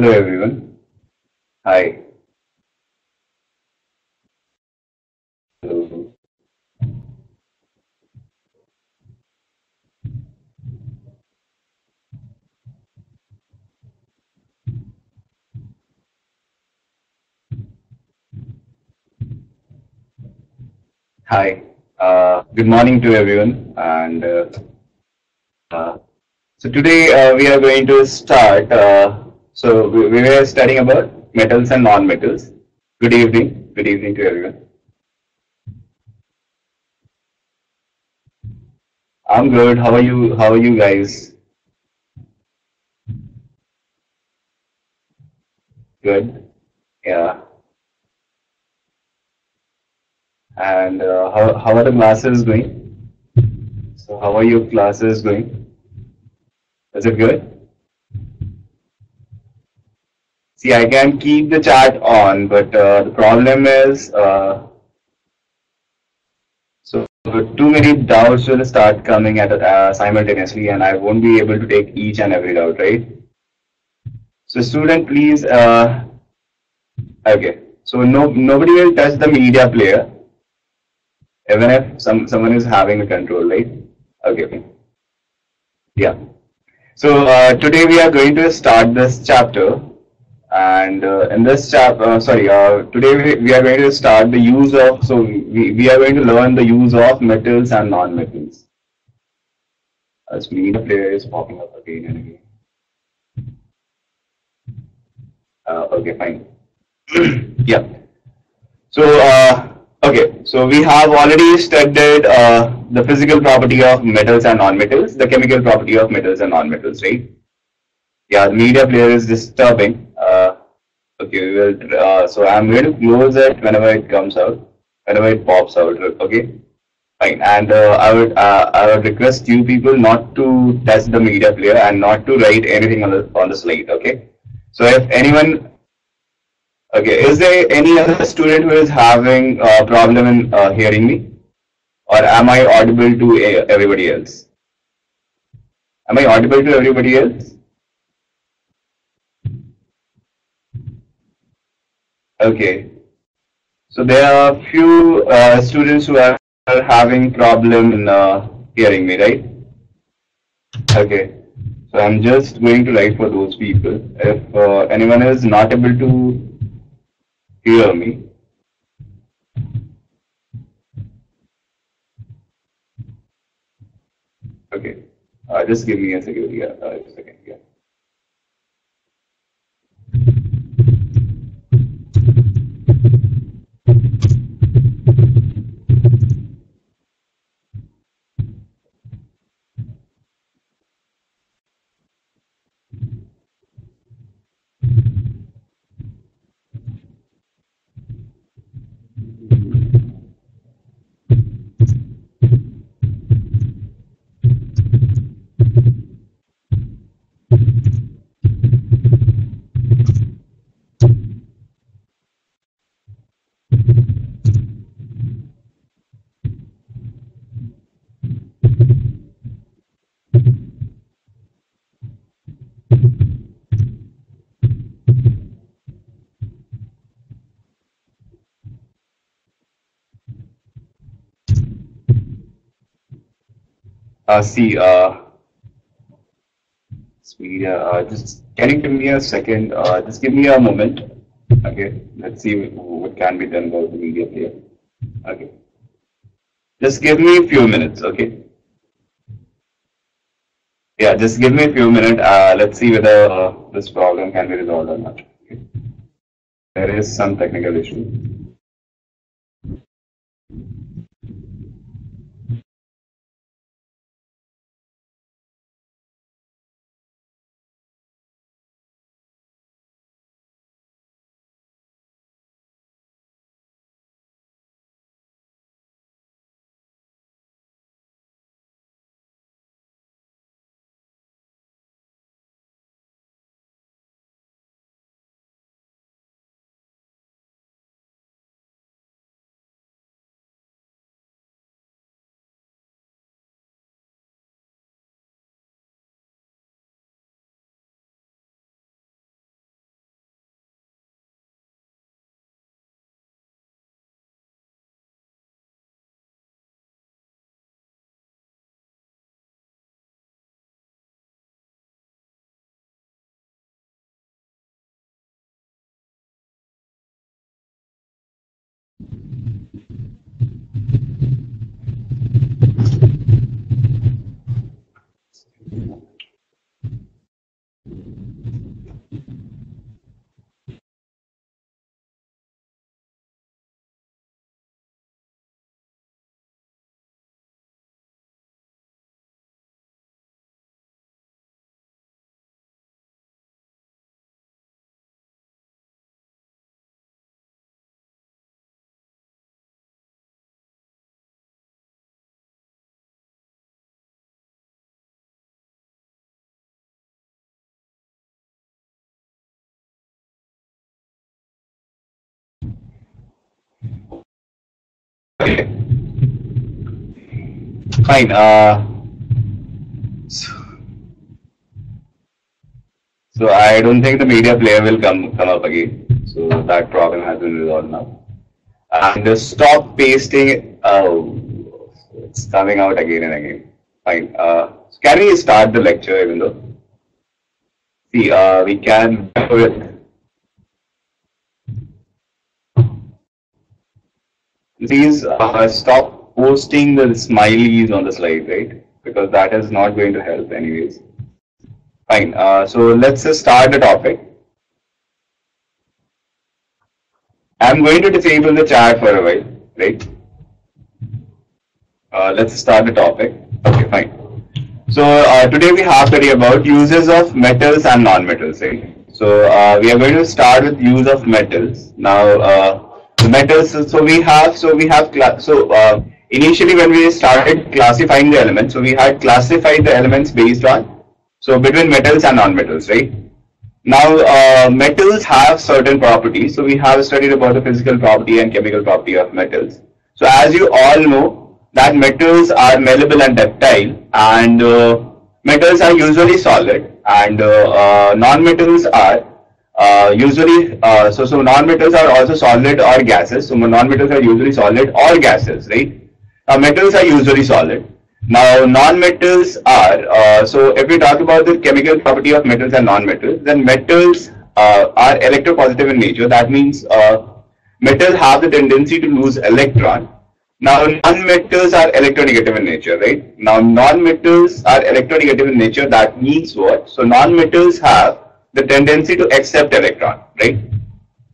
Hello everyone. Hi. Hello. Hi. Uh, good morning to everyone. And uh, uh, so today uh, we are going to start. So we, we were studying about metals and non-metals. Good evening. Good evening to everyone. I'm good. How are you? How are you guys? Good. Yeah. And uh, how how are the classes going? So how are your classes going? Is it good? See, I can keep the chat on, but uh, the problem is, uh, so too many doubts will start coming at uh, simultaneously, and I won't be able to take each and every doubt, right? So student, please, uh, okay. So no, nobody will touch the media player, even if some someone is having the control, right? Okay. okay. Yeah. So uh, today we are going to start this chapter, and uh, in this chapter, uh, sorry, uh, today we, we are going to start the use of. So we, we are going to learn the use of metals and non-metals. As media player is popping up again and again. Uh, okay, fine. yeah. So, uh, okay, so we have already studied uh, the physical property of metals and non-metals, the chemical property of metals and non-metals, right? Yeah, the media player is disturbing. Okay, we will, uh, so I'm going to close it whenever it comes out, whenever it pops out, okay? Fine, and uh, I would uh, I would request you people not to touch the media player and not to write anything on the on the slide, okay? So if anyone Okay, is there any other student who is having a problem in uh, hearing me? Or am I audible to everybody else? Am I audible to everybody else? Okay. So there are a few uh, students who are having problem in uh, hearing me, right? Okay. So I'm just going to write for those people. If uh, anyone is not able to hear me. Okay, uh, just give me a second. Yeah, uh, see, uh, media, uh, just can you give me a second? Uh, just give me a moment. Okay, let's see what can be done about the media player. Okay, just give me a few minutes. Okay. Yeah, just give me a few minutes. Uh, let's see whether uh, this problem can be resolved or not. Okay. There is some technical issue. Fine. Uh, so, so I don't think the media player will come come up again. So that problem has been resolved now. And uh, stop pasting. Oh, it's coming out again and again. Fine. Uh, can we start the lecture even though? See, uh, we can with please uh, stop posting the smileys on the slide, right? Because that is not going to help anyways. Fine. Uh, so let's just start the topic. I'm going to disable the chat for a while, right? Uh, let's start the topic. Okay, fine. So uh, today we have study about uses of metals and non-metals, right? So uh, we are going to start with use of metals. Now, uh, the metals. So we have. So we have. So uh, initially, when we started classifying the elements, so we had classified the elements based on so between metals and non-metals, right? Now, uh, metals have certain properties. So we have studied about the physical property and chemical property of metals. So as you all know, that metals are malleable and ductile, and uh, metals are usually solid, and uh, uh non-metals are uh, usually, uh, so, so non-metals are also solid or gases. So non-metals are usually solid or gases, right? Now metals are usually solid. Now non-metals are, uh, so if we talk about the chemical property of metals and non-metals, then metals uh, are electropositive in nature. That means uh, metals have the tendency to lose electron. Now non-metals are electronegative in nature, right? Now non-metals are electronegative in nature. That means what? So non-metals have the tendency to accept electron, right?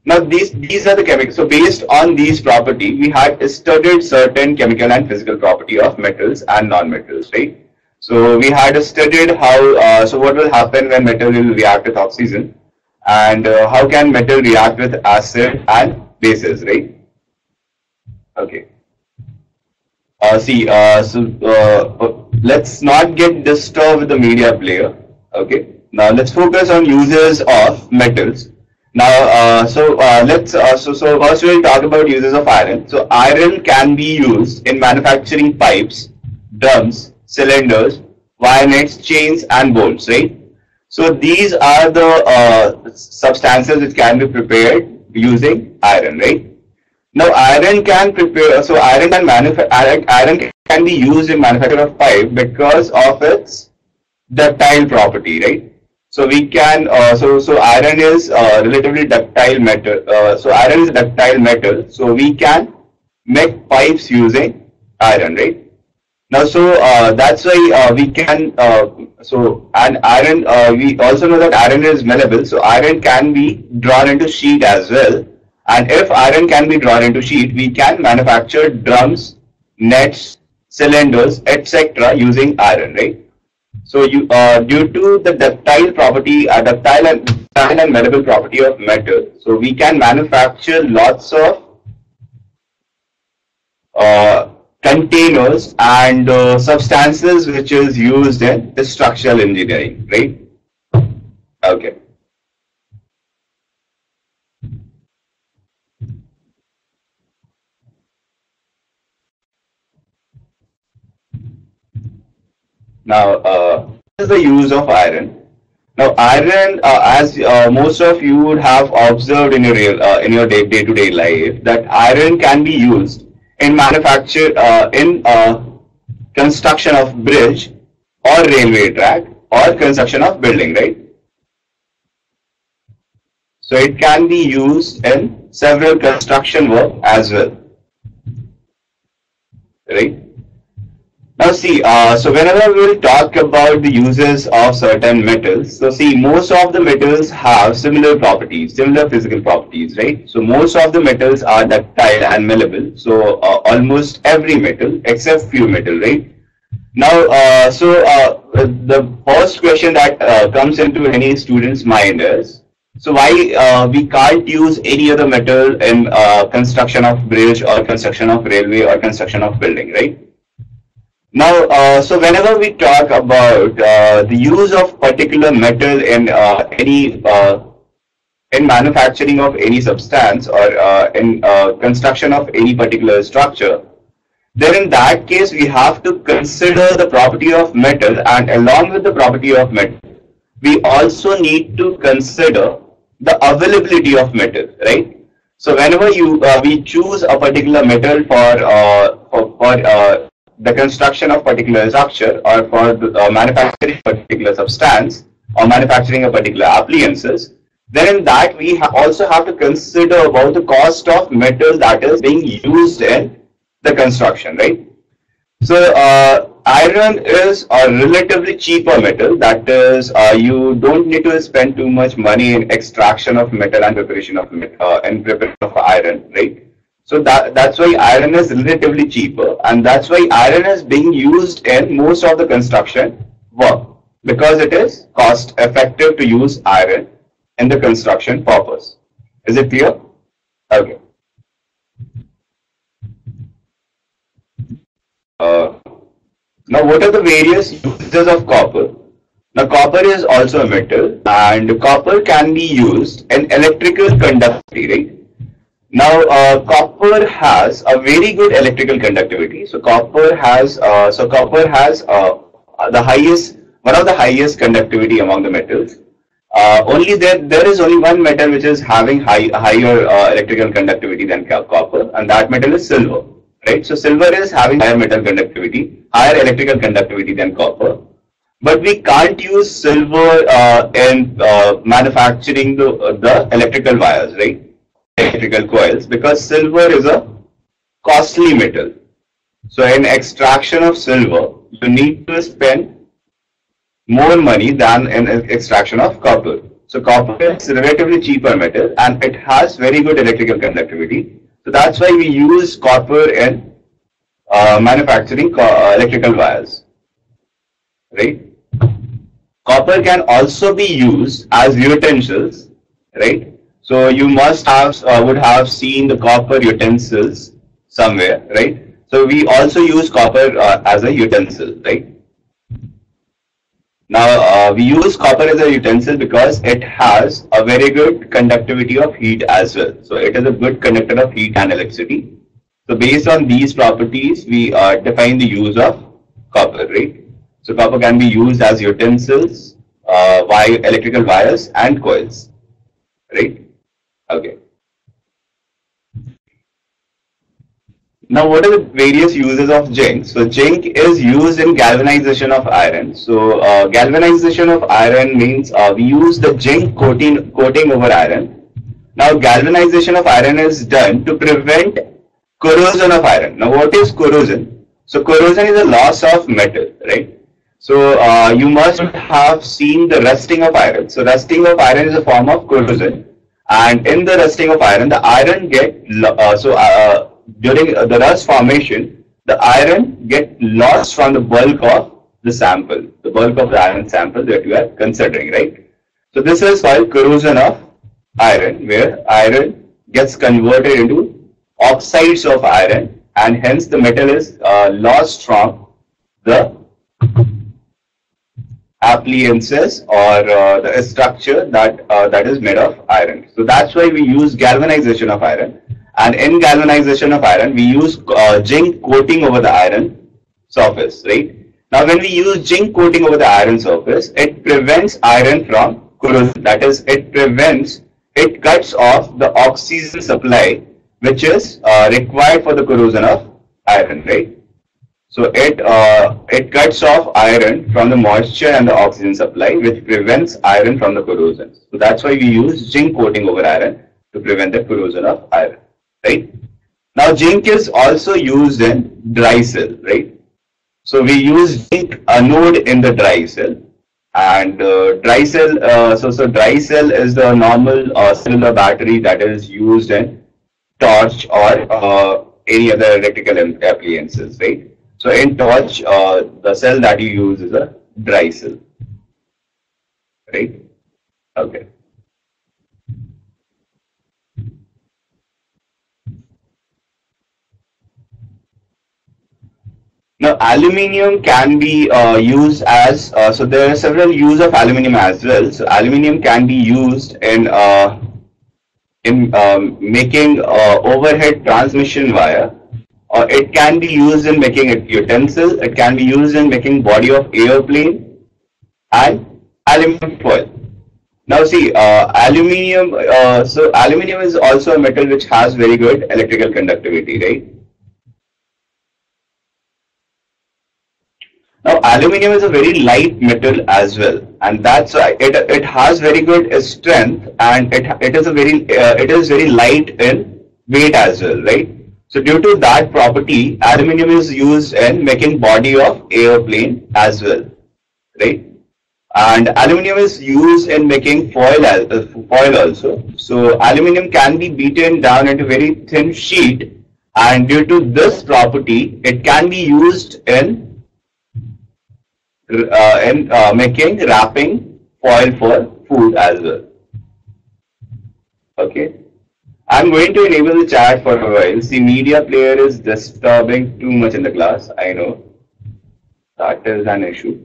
Now these these are the chemical. So based on these property, we had studied certain chemical and physical property of metals and non-metals, right? So we had studied how. Uh, so what will happen when metal will react with oxygen, and uh, how can metal react with acid and bases, right? Okay. Uh, see, uh, so uh, uh, let's not get disturbed with the media player. Okay. Now let's focus on uses of metals. Now, uh, so uh, let's uh, so so first we'll talk about uses of iron. So iron can be used in manufacturing pipes, drums, cylinders, wire nets, chains, and bolts. Right. So these are the uh, substances which can be prepared using iron. Right. Now iron can prepare. So iron can manufacture. Iron can be used in manufacture of pipe because of its ductile property. Right so we can, uh, so, so iron is uh, relatively ductile metal. Uh, so iron is ductile metal. So we can make pipes using iron, right? Now, so uh, that's why uh, we can, uh, so, and iron, we also know that iron is malleable. So iron can be drawn into sheet as well. And if iron can be drawn into sheet, we can manufacture drums, nets, cylinders, etc. using iron, right? So you, uh, due to the ductile property, uh, ductile and ductile and malleable property of metal, so we can manufacture lots of uh, containers and uh, substances which is used in the structural engineering, right? Okay. Now, uh, is the use of iron. Now, iron, uh, as uh, most of you would have observed in your real, uh, in your day-to-day -day life, that iron can be used in manufacture, uh, in uh, construction of bridge or railway track or construction of building, right? So it can be used in several construction work as well, right? Now see, uh, so whenever we will talk about the uses of certain metals, so see most of the metals have similar properties, similar physical properties, right? So most of the metals are ductile and malleable. So uh, almost every metal except few metal, right? Now, uh, so uh, the first question that uh, comes into any student's mind is, so why uh, we can't use any other metal in construction of bridge or construction of railway or construction of building, right? Now, uh, so whenever we talk about uh, the use of particular metal in uh, any uh, in manufacturing of any substance or uh, in uh, construction of any particular structure, then in that case we have to consider the property of metal and along with the property of metal we also need to consider the availability of metal right? So whenever you we choose a particular metal for for, for the construction of particular structure or for the, uh, manufacturing particular substance or manufacturing a particular appliances then in that we ha also have to consider about the cost of metal that is being used in the construction, right? So uh, iron is a relatively cheaper metal. That is, uh, you don't need to spend too much money in extraction of metal and preparation of uh, and preparation of iron, right? So that that's why iron is relatively cheaper, and that's why iron is being used in most of the construction work because it is cost effective to use iron in the construction purpose. Is it clear? Okay. Uh, now, what are the various uses of copper? Now, copper is also a metal, and copper can be used in electrical conductivity, right? Now, uh, copper has a very good electrical conductivity. So, copper has uh, so copper has uh, the highest one of the highest conductivity among the metals. Uh, only there there is only one metal which is having high, higher uh, electrical conductivity than copper, and that metal is silver. Right. So silver is having higher metal conductivity, higher electrical conductivity than copper. But we can't use silver uh, in uh, manufacturing the the electrical wires, right? Electrical coils, because silver is a costly metal. So in extraction of silver, you need to spend more money than in extraction of copper. So copper is relatively cheaper metal and it has very good electrical conductivity. So that's why we use copper in uh, manufacturing co uh, electrical wires, right? Copper can also be used as utensils, right? So you must have uh, would have seen the copper utensils somewhere, right? So we also use copper uh, as a utensil, right? Now uh, we use copper as a utensil because it has a very good conductivity of heat as well. So it is a good conductor of heat and electricity. So based on these properties, we uh, define the use of copper, right? So copper can be used as utensils, uh, wire, electrical wires and coils, right? Okay. Now, what are the various uses of zinc? So, zinc is used in galvanization of iron. So, uh, galvanization of iron means uh, we use the zinc coating, coating over iron. Now, galvanization of iron is done to prevent corrosion of iron. Now, what is corrosion? So, corrosion is a loss of metal, right? So, uh, you must have seen the rusting of iron. So, rusting of iron is a form of corrosion. And in the rusting of iron, the iron get, uh, so uh, during the rust formation, the iron get lost from the bulk of the sample, the bulk of the iron sample that you are considering, right? So this is called corrosion of iron, where iron gets converted into oxides of iron and hence the metal is uh, lost from the appliances or uh, the structure that uh, that is made of iron. So that's why we use galvanization of iron and in galvanization of iron, we use uh, zinc coating over the iron surface, right? Now, when we use zinc coating over the iron surface, it prevents iron from corrosion. That is, it prevents, it cuts off the oxygen supply, which is uh, required for the corrosion of iron, right? So it uh, it cuts off iron from the moisture and the oxygen supply, which prevents iron from the corrosion. So that's why we use zinc coating over iron to prevent the corrosion of iron right? Now zinc is also used in dry cell, right? So we use zinc anode in the dry cell and uh, dry cell, uh, so, so dry cell is the normal uh, cellular battery that is used in torch or uh, any other electrical appliances, right? So in torch, uh, the cell that you use is a dry cell, right? Okay. Now, aluminium can be uh, used as, uh, so there are several use of aluminium as well. So, aluminium can be used in, uh, in um, making uh, overhead transmission wire or it can be used in making a utensil, it can be used in making body of airplane and aluminum foil. Now see, uh, aluminium, uh, so aluminium is also a metal which has very good electrical conductivity, right? Now, aluminium is a very light metal as well, and that's why it it has very good strength, and it it is a very uh, it is very light in weight as well, right? So, due to that property, aluminium is used in making body of airplane as well, right? And aluminium is used in making foil uh, foil also. So, aluminium can be beaten down into very thin sheet, and due to this property, it can be used in uh, in uh, making wrapping foil for food as well. Okay. I'm going to enable the chat for a while. See, media player is disturbing too much in the class. I know that is an issue.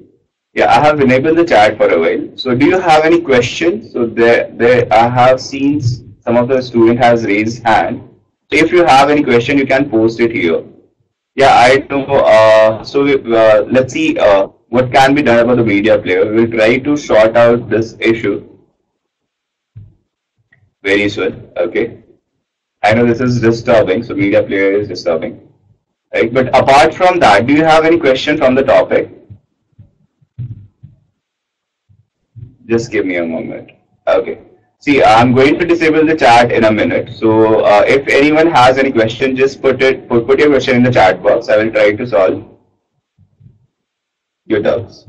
Yeah, I have enabled the chat for a while. So, do you have any questions? So, there, there, I have seen some of the student has raised hand. So, if you have any question, you can post it here. Yeah, I know. Uh, so, uh, let's see. Uh, what can be done about the media player. We will try to sort out this issue very soon. Okay. I know this is disturbing, so media player is disturbing. Right? But apart from that, do you have any question from the topic? Just give me a moment. Okay. See, I'm going to disable the chat in a minute. So uh, if anyone has any question, just put it put, put your question in the chat box. I will try to solve your doubts.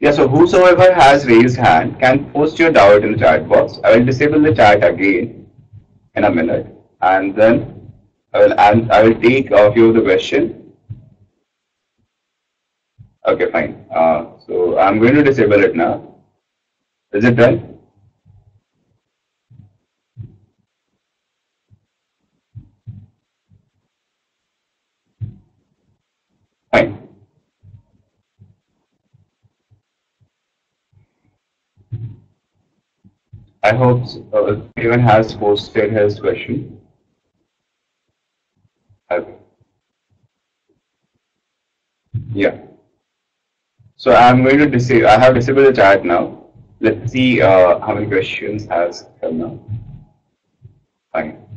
Yeah, so whosoever has raised hand can post your doubt in the chat box. I will disable the chat again in a minute and then I will, and I will take a few of the question. Okay, fine. Uh, so I'm going to disable it now. Is it done? Fine. I hope uh, everyone has posted his question. Yeah. So I'm going to disable. I have disabled the chat now. Let's see uh, how many questions has come now. Fine.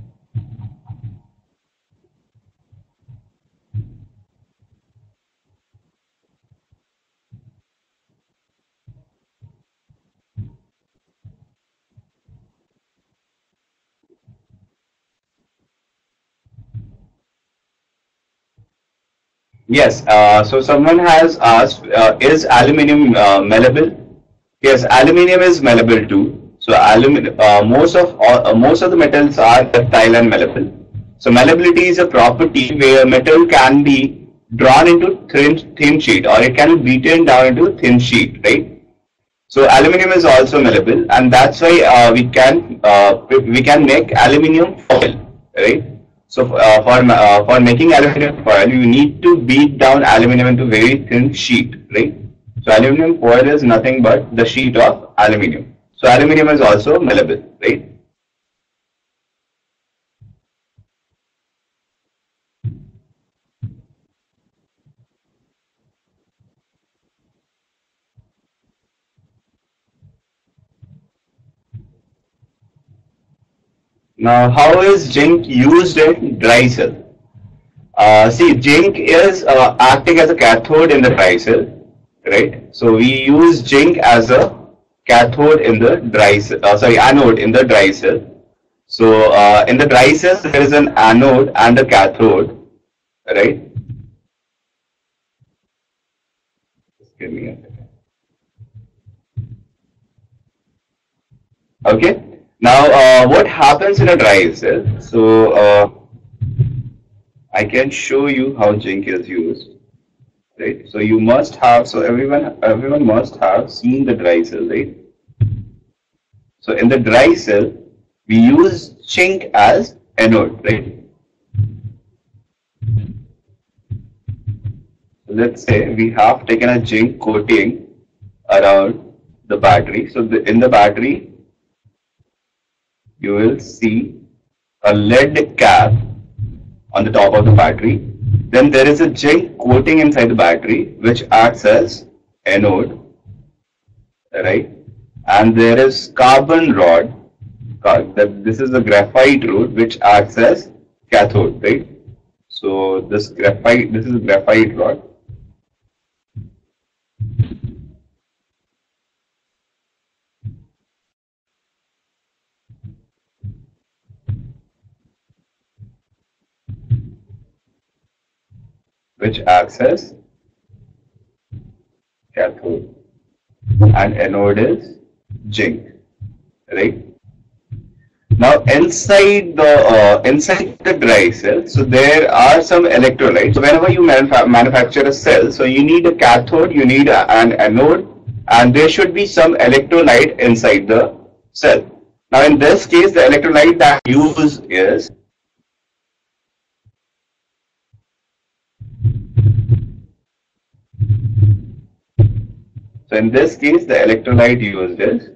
Yes. Uh, so someone has asked, uh, is aluminium uh, malleable? Yes, aluminium is malleable too. So aluminium, uh, most of uh, most of the metals are ductile and malleable. So malleability is a property where metal can be drawn into thin thin sheet or it can be beaten down into thin sheet, right? So aluminium is also malleable, and that's why uh, we can we can make aluminium foil, right? So uh, for uh, for making aluminum foil, you need to beat down aluminum into very thin sheet, right? So aluminum foil is nothing but the sheet of aluminum. So aluminum is also malleable, right? Now, how is zinc used in dry cell? Uh, see, zinc is uh, acting as a cathode in the dry cell, right? So we use zinc as a cathode in the dry cell, uh, sorry, anode in the dry cell. So uh, in the dry cell, there is an anode and a cathode, right? Just give me a. Okay. Now, uh, what happens in a dry cell? So, uh, I can show you how zinc is used. Right. So you must have. So everyone, everyone must have seen the dry cell, right? So in the dry cell, we use zinc as anode, right? let's say we have taken a zinc coating around the battery. So the, in the battery, you will see a lead cap on the top of the battery. Then there is a zinc coating inside the battery which acts as anode, right? And there is carbon rod, this is the graphite rod which acts as cathode, right? So this graphite, this is a graphite rod. Which acts as cathode and anode is zinc, right? Now inside the uh, inside the dry cell, so there are some electrolytes. So whenever you manufa manufacture a cell, so you need a cathode, you need a, an anode, and there should be some electrolyte inside the cell. Now in this case, the electrolyte that use is So in this case, the electrolyte used is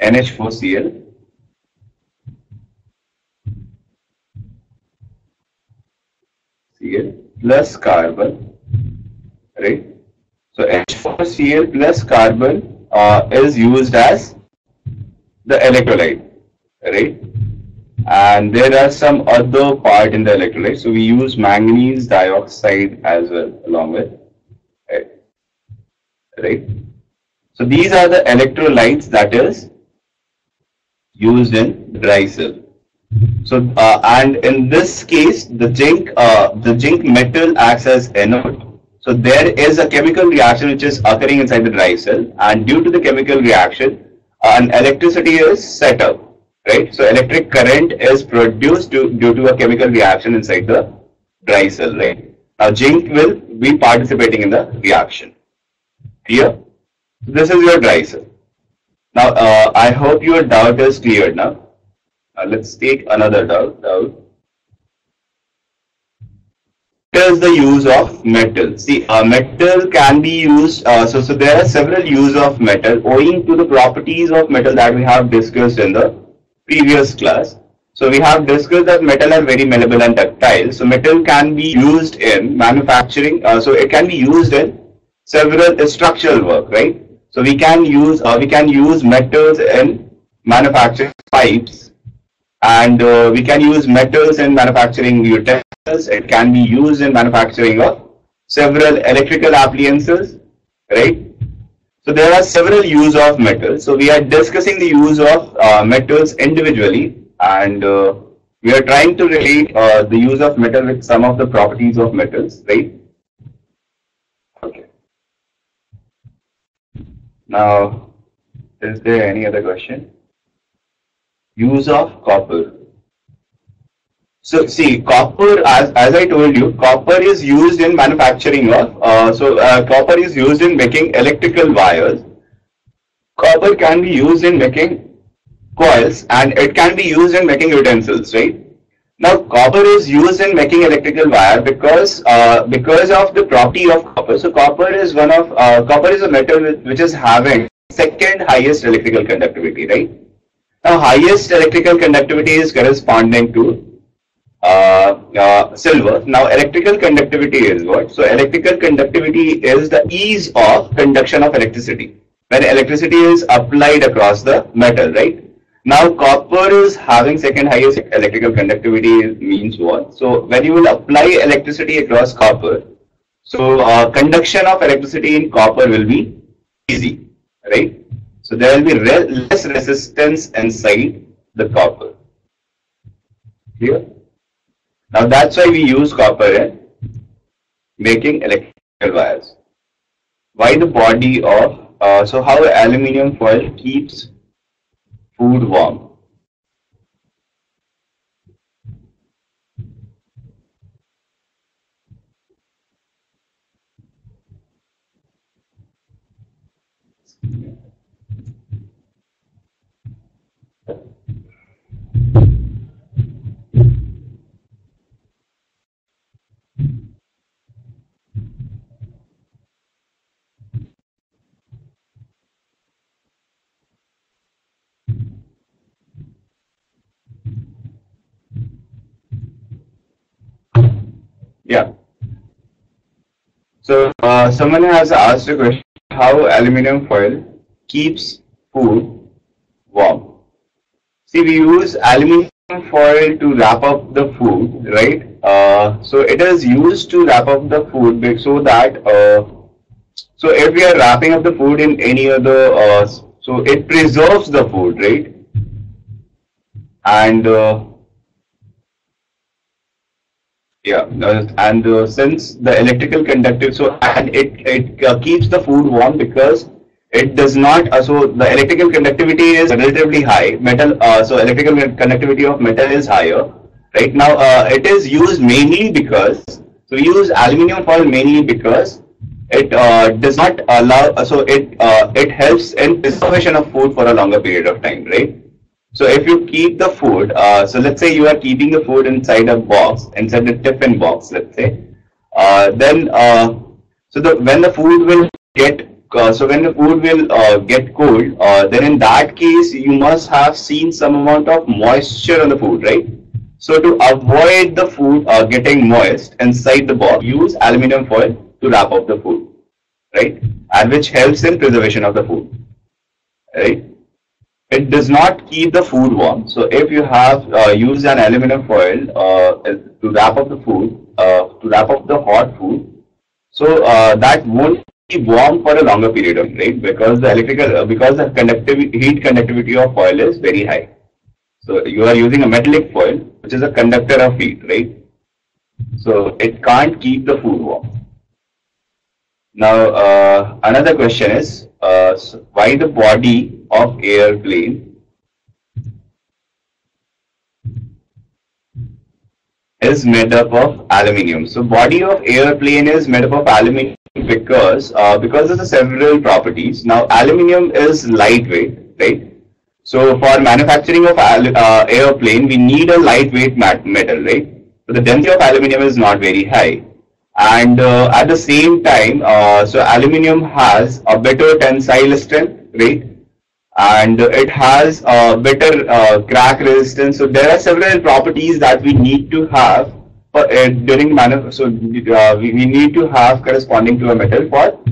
NH4Cl Cl plus carbon, right? So H4Cl plus carbon uh, is used as the electrolyte, right? And there are some other part in the electrolyte. So we use manganese dioxide as well along with it, right? So these are the electrolytes that is used in dry cell. So uh, and in this case, the zinc uh, the zinc metal acts as anode. So there is a chemical reaction which is occurring inside the dry cell, and due to the chemical reaction, uh, an electricity is set up, right? So electric current is produced due, due to a chemical reaction inside the dry cell, right? Now zinc will be participating in the reaction. Here, this is your cell. Now, uh, I hope your doubt is cleared now. Uh, let's take another doubt. doubt. Is the use of metal? See, uh, metal can be used, uh, so, so there are several use of metal owing to the properties of metal that we have discussed in the previous class. So we have discussed that metal are very malleable and ductile. So metal can be used in manufacturing, uh, so it can be used in several structural work, right? So we can use uh, we can use metals in manufacturing pipes, and uh, we can use metals in manufacturing utensils. It can be used in manufacturing of several electrical appliances, right? So there are several use of metals. So we are discussing the use of uh, metals individually, and uh, we are trying to relate uh, the use of metal with some of the properties of metals, right? Now, is there any other question? Use of copper. So see, copper, as, as I told you, copper is used in manufacturing of, uh, so uh, copper is used in making electrical wires. Copper can be used in making coils and it can be used in making utensils, right? Now, copper is used in making electrical wire because uh, because of the property of copper. So, copper is one of uh, copper is a metal which is having second highest electrical conductivity, right? Now, highest electrical conductivity is corresponding to uh, uh, silver. Now, electrical conductivity is what? So, electrical conductivity is the ease of conduction of electricity when electricity is applied across the metal, right? Now copper is having second highest electrical conductivity means what? So when you will apply electricity across copper, so uh, conduction of electricity in copper will be easy, right? So there will be re less resistance inside the copper. Here. Now that's why we use copper in making electrical wires. Why the body of, uh, so how aluminium foil keeps food Yeah. So uh, someone has asked a question: How aluminum foil keeps food warm? See, we use aluminum foil to wrap up the food, right? Uh, so it is used to wrap up the food so that uh, so if we are wrapping up the food in any other uh, so it preserves the food, right? And uh, yeah, uh, and uh, since the electrical conductive, so and it it uh, keeps the food warm because it does not. Uh, so the electrical conductivity is relatively high. Metal, uh, so electrical conductivity of metal is higher. Right now, uh, it is used mainly because so we use aluminium foil mainly because it does not allow. so it it helps in preservation of food for a longer period of time, right? So if you keep the food, uh, so let's say you are keeping the food inside a box, inside the tiffin box, let's say, uh, then uh, so the when the food will get uh, so when the food will uh, get cold, uh, then in that case you must have seen some amount of moisture on the food, right? So to avoid the food getting moist inside the box, use aluminum foil to wrap up the food, right? And which helps in preservation of the food, right? It does not keep the food warm. So if you have uh, used an aluminum foil uh, to wrap up the food, uh, to wrap up the hot food, so uh, that won't be warm for a longer period of time, right? Because the electrical, uh, because the conductivity, heat conductivity of foil is very high. So you are using a metallic foil, which is a conductor of heat, right? So it can't keep the food warm. Now uh, another question is why the body of airplane is made up of aluminium. So body of airplane is made up of aluminium because uh, because of the several properties. Now aluminium is lightweight, right? So for manufacturing of uh, airplane, we need a lightweight metal, right? So the density of aluminium is not very high. And uh, at the same time, uh, so aluminium has a better tensile strength, right? And it has a better uh, crack resistance. So there are several properties that we need to have for, uh, during manuf so uh, we, we, need to have corresponding to a metal for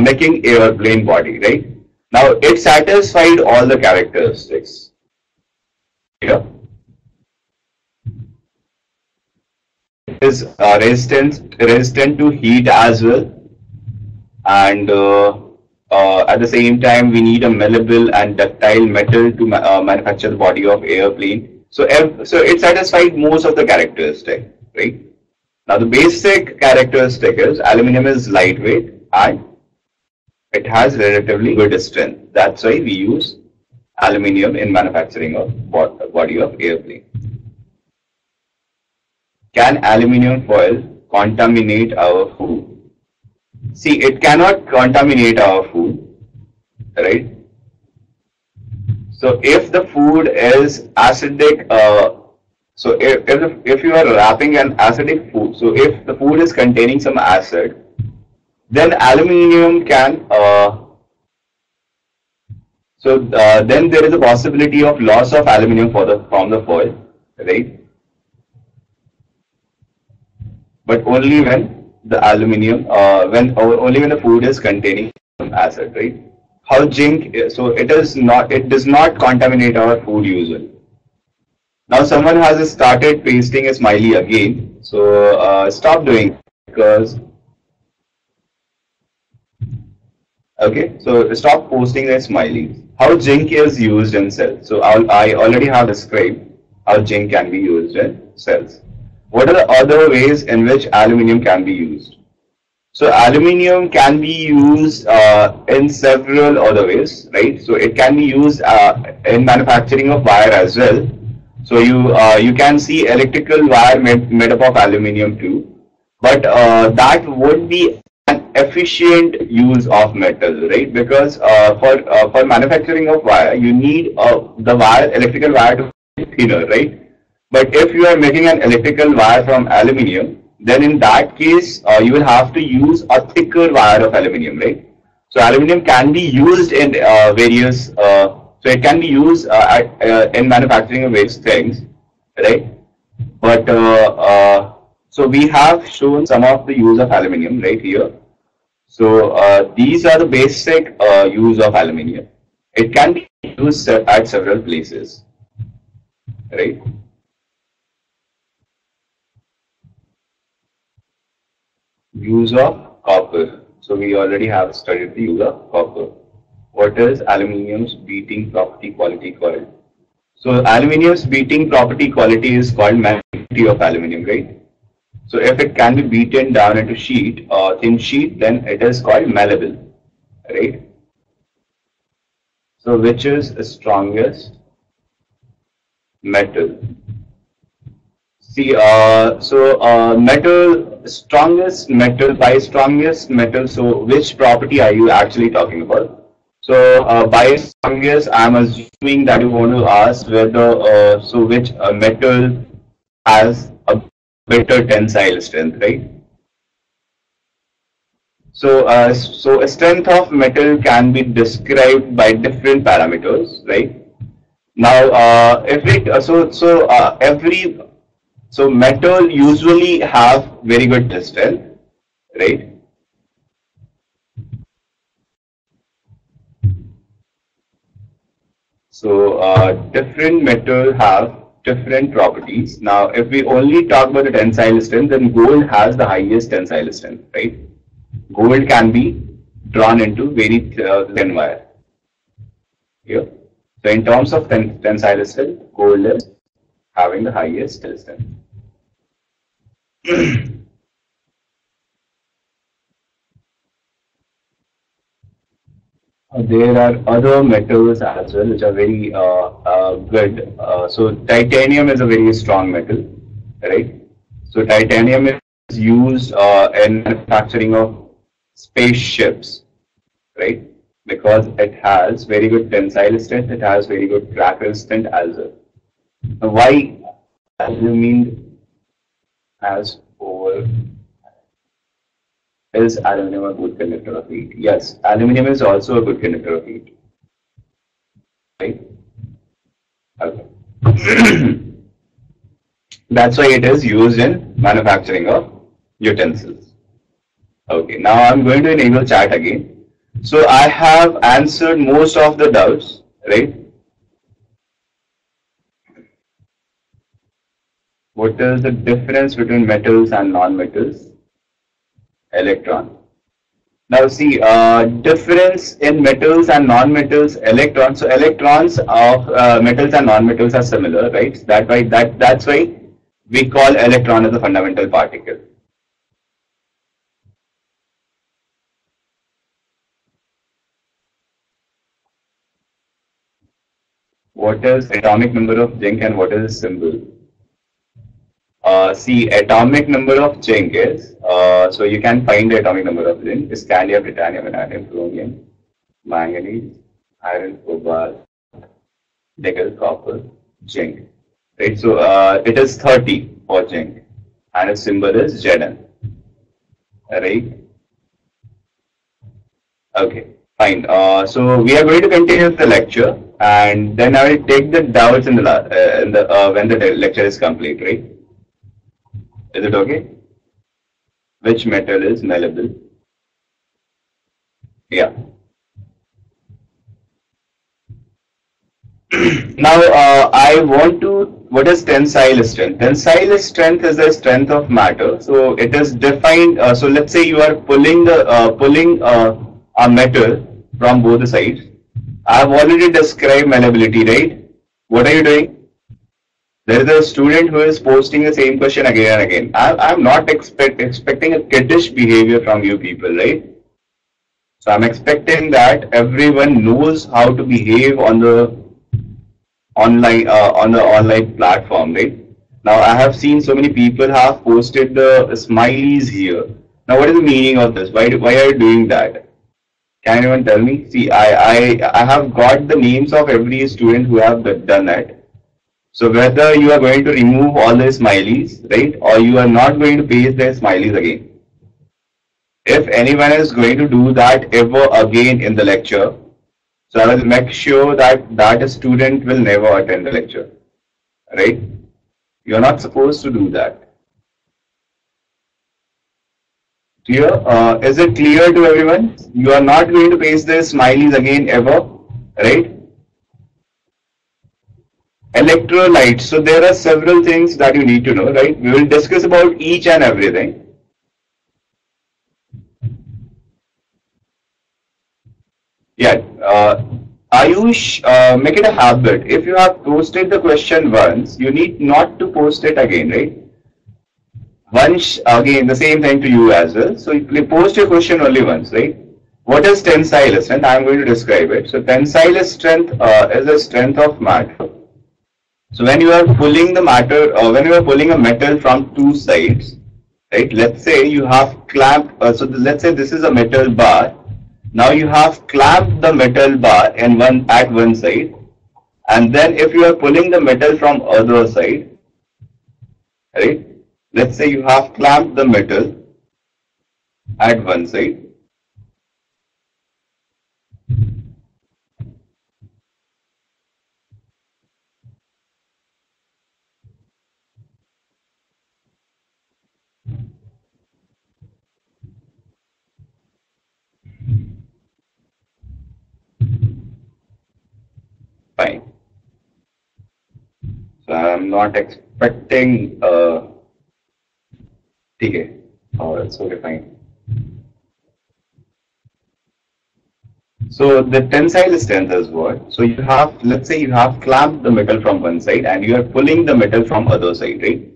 making airplane body, right? Now it satisfied all the characteristics. Yeah. It is uh, resistant resistant to heat as well, and uh, uh, at the same time, we need a malleable and ductile metal to ma uh, manufacture the body of airplane. So, so it satisfied most of the characteristic, right? Now, the basic characteristic is aluminum is lightweight and it has relatively good strength. That's why we use aluminum in manufacturing of body of airplane. Can aluminum foil contaminate our food? See, it cannot contaminate our food, right? So if the food is acidic, uh, so if, if, if you are wrapping an acidic food, so if the food is containing some acid, then aluminium can, uh, so uh, then there is a possibility of loss of aluminium for the, from the foil, right? But only when the aluminium uh, when only when the food is containing acid, right? How zinc? So it is not. It does not contaminate our food usually. Now someone has started pasting a smiley again. So uh, stop doing because okay. So stop posting the smileys. How zinc is used in cells? So I'll, I already have described how zinc can be used in cells. What are the other ways in which aluminium can be used? So aluminium can be used uh, in several other ways, right? So it can be used uh, in manufacturing of wire as well. So you uh, you can see electrical wire made, made up of aluminium too, but uh, that would be an efficient use of metal, right? Because uh, for uh, for manufacturing of wire, you need the wire electrical wire to be thinner, right? But if you are making an electrical wire from aluminium, then in that case, uh, you will have to use a thicker wire of aluminium, right? So aluminium can be used in uh, various, uh, so it can be used uh, uh, in manufacturing of various things, right? But uh, so we have shown some of the use of aluminium right here. So these are the basic use of aluminium. It can be used at several places, right? Use of copper. So we already have studied the use of copper. What is aluminium's beating property quality called? So aluminium's beating property quality is called malleability of aluminium, right? So if it can be beaten down into sheet, uh, thin sheet, then it is called malleable, right? So which is strongest metal? See, uh, so uh, metal, strongest metal, by strongest metal, so which property are you actually talking about? So uh, by strongest, I'm assuming that you want to ask whether, uh, so which uh, metal has a better tensile strength, right? So, uh, so strength of metal can be described by different parameters, right? Now, uh, every uh, so so uh, every so metal usually have very good strength, right? So uh, different metal have different properties. Now, if we only talk about the tensile strength, then gold has the highest tensile strength, right? Gold can be drawn into very uh, thin wire. Here. So, in terms of ten tensile strength, gold is having the highest strength. there are other metals as well which are very uh, uh, good. Uh, so titanium is a very strong metal, right? So titanium is used uh, in manufacturing of spaceships, right? Because it has very good tensile strength, it has very good crack resistant as well. Why aluminum has over is aluminum a good conductor of heat? Yes, aluminum is also a good conductor of heat. Right? Okay. That's why it is used in manufacturing of utensils. Okay, now I'm going to enable chat again. So I have answered most of the doubts, right? What is the difference between metals and non-metals? electron. Now see, uh, difference in metals and non-metals, electrons. So electrons of uh, metals and non-metals are similar, right? That why that that's why we call electron as a fundamental particle. What is atomic number of zinc and what is its symbol? Uh, see, atomic number of zinc is, uh, so you can find the atomic number of zinc, scandium, titanium, vanadium, chromium, manganese, iron, cobalt, nickel, copper, zinc. Right, so uh, it is 30 for zinc and its symbol is Zn. Right? Okay, fine. Uh, so we are going to continue the lecture and then I will take the doubts in the, uh, in the uh, when the lecture is complete, right? Is it okay? Which metal is malleable? Yeah. now uh, I want to, what is tensile strength? Tensile strength is the strength of matter. So it is defined, uh, so let's say you are pulling the, uh, pulling uh, a metal from both sides. I have already described malleability, right? What are you doing? There is a student who is posting the same question again and again. I, am not expect, expecting a kiddish behavior from you people, right? So I'm expecting that everyone knows how to behave on the online uh, on the online platform, right? Now I have seen so many people have posted the smileys here. Now what is the meaning of this? Why why are you doing that? Can anyone tell me? See, I I I have got the names of every student who have done that so whether you are going to remove all the smileys, right, or you are not going to paste the smileys again. If anyone is going to do that ever again in the lecture, so I will make sure that that student will never attend the lecture, right? You're not supposed to do that. Clear? Uh, is it clear to everyone? You are not going to paste the smileys again ever, right? Electrolytes. So there are several things that you need to know, right? We will discuss about each and everything. Yeah. Uh, Ayush, uh, make it a habit. If you have posted the question once, you need not to post it again, right? Once again, the same thing to you as well. So you post your question only once, right? What is tensile strength? I am going to describe it. So tensile strength uh, is a strength of matter. So when you are pulling the matter, uh, when you are pulling a metal from two sides, right? Let's say you have clamped. Uh, so let's say this is a metal bar. Now you have clamped the metal bar and one at one side, and then if you are pulling the metal from other side, right? Let's say you have clamped the metal at one side. Fine. So I'm not expecting a TK or so. So the tensile strength is what? So you have, let's say you have clamped the metal from one side and you are pulling the metal from other side, right?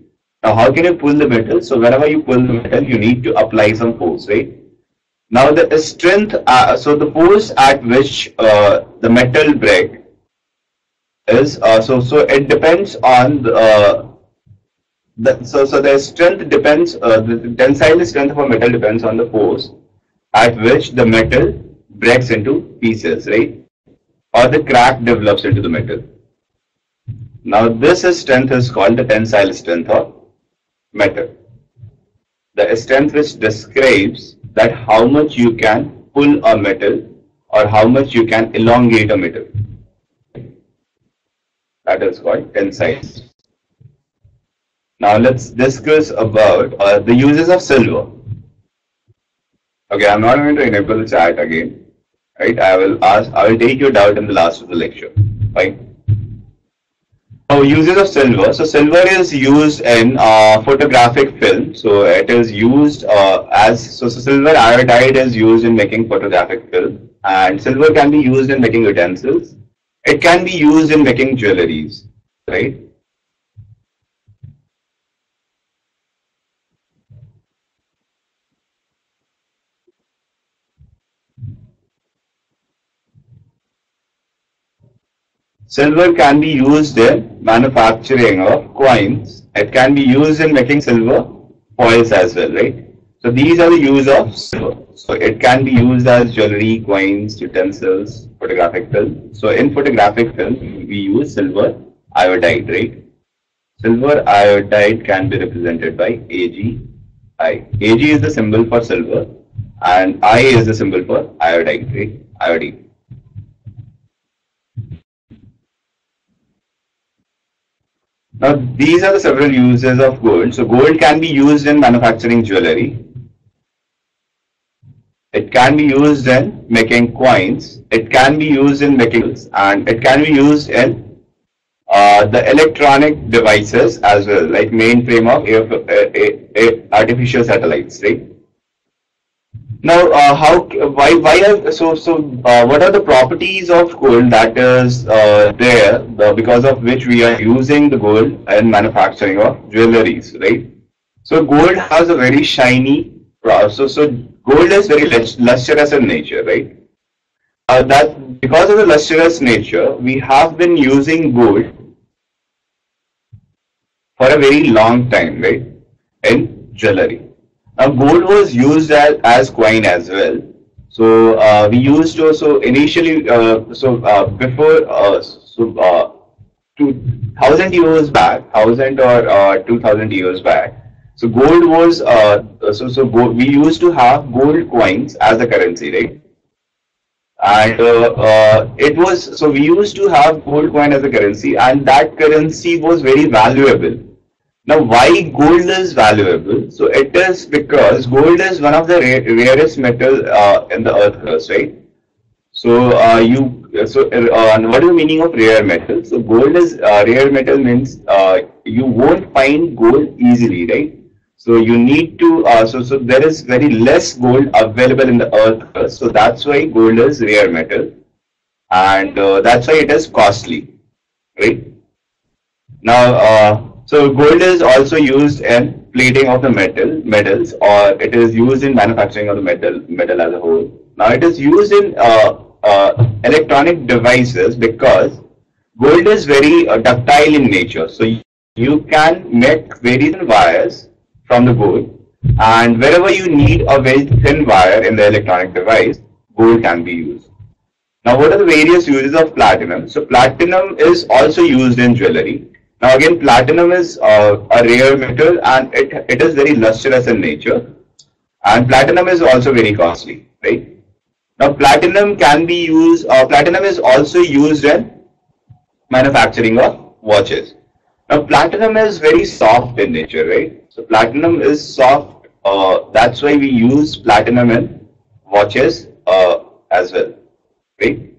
Now how can you pull the metal? So whenever you pull the metal, you need to apply some force, right? Now the strength, uh, so the force at which uh, the metal break is uh, so so it depends on the, uh, the, so, so the strength depends, uh, the tensile strength of a metal depends on the force at which the metal breaks into pieces, right? Or the crack develops into the metal. Now this strength is called the tensile strength of metal. The strength which describes that how much you can pull a metal or how much you can elongate a metal. That is called tensile now let's discuss about uh, the uses of silver. Okay, I'm not going to enable the chat again. Right, I will ask, I will take your doubt in the last of the lecture. Fine. Now uses of silver. So silver is used in uh, photographic film. So it is used uh, as, so, so silver iodide is used in making photographic film and silver can be used in making utensils. It can be used in making jewelries, right? Silver can be used in manufacturing of coins. It can be used in making silver foils as well, right? So these are the use of silver. So it can be used as jewelry, coins, utensils, photographic film. So in photographic film, we use silver iodide, right? Silver iodide can be represented by AgI. Ag is the symbol for silver and I is the symbol for iodide, right? Iodine. Now, these are the several uses of gold. So, gold can be used in manufacturing jewelry. It can be used in making coins. It can be used in making, and it can be used in uh, the electronic devices as well, like mainframe of artificial satellites, right? Now, uh, how, why, why have, so, so, uh, what are the properties of gold that is uh, there uh, because of which we are using the gold in manufacturing of jewelries, right? So, gold has a very shiny, so, so gold is very lustrous in nature, right? Uh, that because of the lustrous nature, we have been using gold for a very long time, right? In jewelry. Now gold was used as, as coin as well. So uh, we used to so initially uh, so uh, before uh, so uh, two thousand years back, thousand or uh, two thousand years back. So gold was uh, so so gold, we used to have gold coins as a currency, right? And uh, uh, it was so we used to have gold coin as a currency, and that currency was very valuable Now, why gold is valuable? So it is because gold is one of the rarest metal uh, in the earth right? So uh, you so uh, what is the meaning of rare metal? So gold is uh, rare metal means uh, you won't find gold easily, right? So you need to uh, so so there is very less gold available in the earth. So that's why gold is rare metal, and uh, that's why it is costly, right? Now so gold is also used in plating of the metal, metals, or it is used in manufacturing of the metal, metal as a whole. Now it is used in uh, uh, electronic devices because gold is very uh, ductile in nature. So you can make thin wires from the gold and wherever you need a very thin wire in the electronic device, gold can be used. Now what are the various uses of platinum? So platinum is also used in jewelry now again, platinum is uh, a rare metal and it, it is very lustrous in nature. And platinum is also very costly, right? Now platinum can be used, uh, platinum is also used in manufacturing of watches. Now platinum is very soft in nature, right? So platinum is soft, uh, that's why we use platinum in watches uh, as well, right?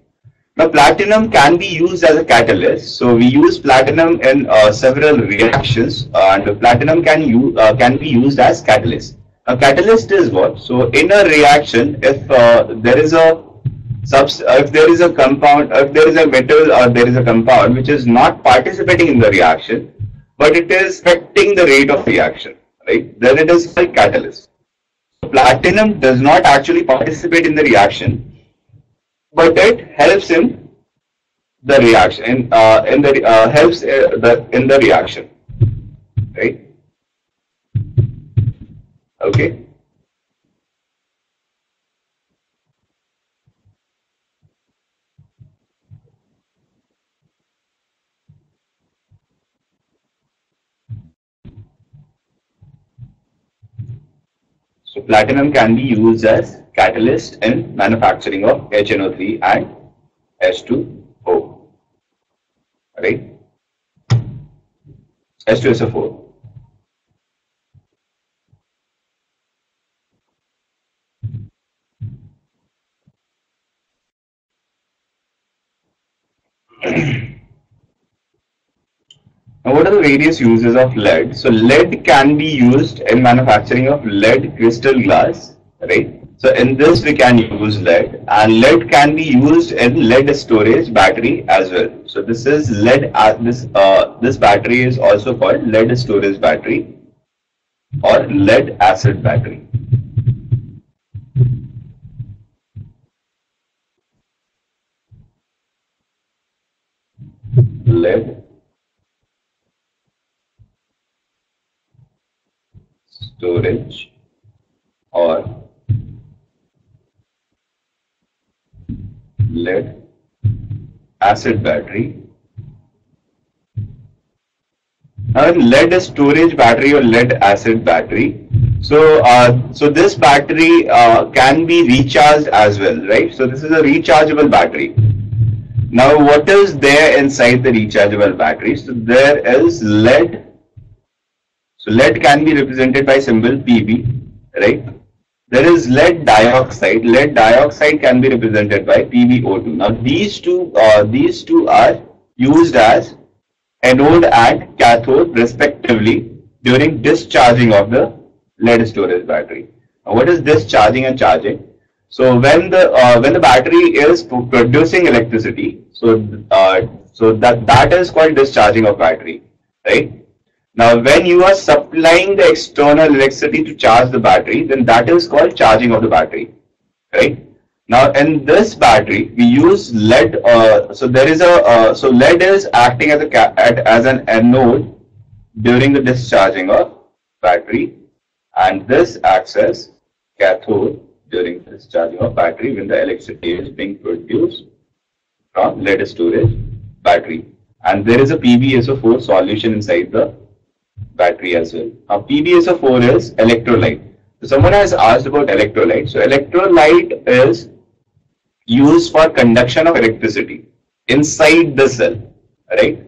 Now platinum can be used as a catalyst. So we use platinum in uh, several reactions and platinum can, uh, can be used as catalyst. A catalyst is what? So in a reaction, if uh, there is a if there is a compound, if there is a metal or there is a compound which is not participating in the reaction, but it is affecting the rate of reaction, right? Then it is a catalyst. Platinum does not actually participate in the reaction, but it helps in the reaction in, uh, in the uh, helps uh, the in the reaction right okay platinum can be used as catalyst in manufacturing of HNO3 and H2O. Right? H2SO4. Now, what are the various uses of lead? So, lead can be used in manufacturing of lead crystal glass, right? So, in this we can use lead and lead can be used in lead storage battery as well. So, this is lead, uh, this, uh, this battery is also called lead storage battery or lead acid battery. Lead storage or lead acid battery. Now lead storage battery or lead acid battery, so uh, so this battery uh, can be recharged as well, right? So this is a rechargeable battery. Now what is there inside the rechargeable battery? So there is lead so lead can be represented by symbol Pb, right? There is lead dioxide. Lead dioxide can be represented by PbO2. Now these two, uh, these two are used as anode and cathode respectively during discharging of the lead storage battery. Now what is discharging and charging? So when the uh, when the battery is producing electricity, so uh, so that that is called discharging of battery, right? Now, when you are supplying the external electricity to charge the battery, then that is called charging of the battery, right? Now, in this battery, we use lead. Uh, so there is a uh, so lead is acting as a as an anode during the discharging of battery, and this acts as cathode during the discharging of battery when the electricity is being produced from lead storage battery. And there is a PbSO4 solution inside the battery as well. Now PbSO4 is electrolyte. So someone has asked about electrolyte. So electrolyte is used for conduction of electricity inside the cell, right?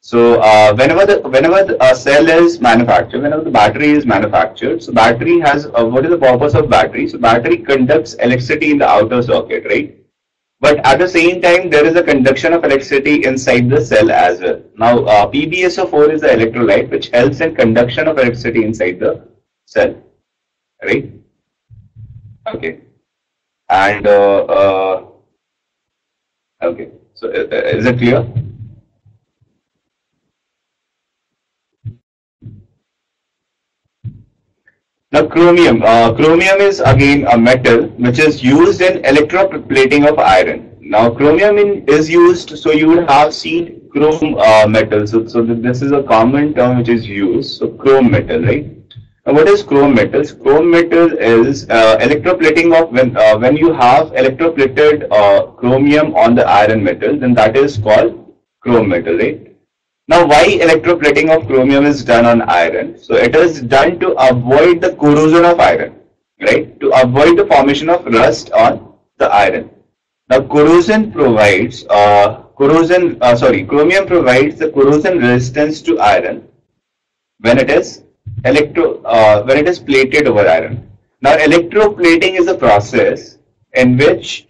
So uh, whenever the whenever the cell is manufactured, whenever the battery is manufactured, so battery has uh, what is the purpose of battery? So battery conducts electricity in the outer circuit, right? But at the same time, there is a conduction of electricity inside the cell as well. Now, uh, PbSO4 is the electrolyte which helps in conduction of electricity inside the cell, right? Okay, and uh, uh, okay. So uh, uh, is it clear? Now chromium, uh, chromium is again a metal which is used in electroplating of iron. Now chromium in, is used, so you have seen chrome uh, metal. So, so this is a common term which is used. So chrome metal, right? Now what is chrome metals? Chrome metal is uh, electroplating of when uh, when you have electroplated uh, chromium on the iron metal, then that is called chrome metal, right? Now, why electroplating of chromium is done on iron? So, it is done to avoid the corrosion of iron, right? To avoid the formation of rust on the iron. Now, corrosion provides, uh, corrosion, uh, sorry, chromium provides the corrosion resistance to iron when it is electro, uh, when it is plated over iron. Now, electroplating is a process in which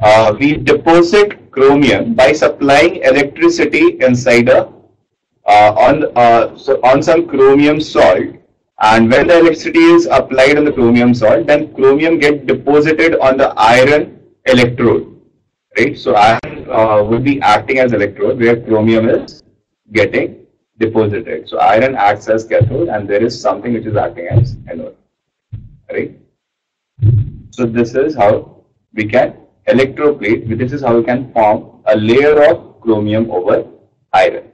uh, we deposit chromium by supplying electricity inside a on uh, so on some chromium salt and when the electricity is applied on the chromium salt then chromium get deposited on the iron electrode right? So iron uh, would be acting as electrode where chromium is getting deposited. So iron acts as cathode and there is something which is acting as anode right? So this is how we can electroplate this is how we can form a layer of chromium over iron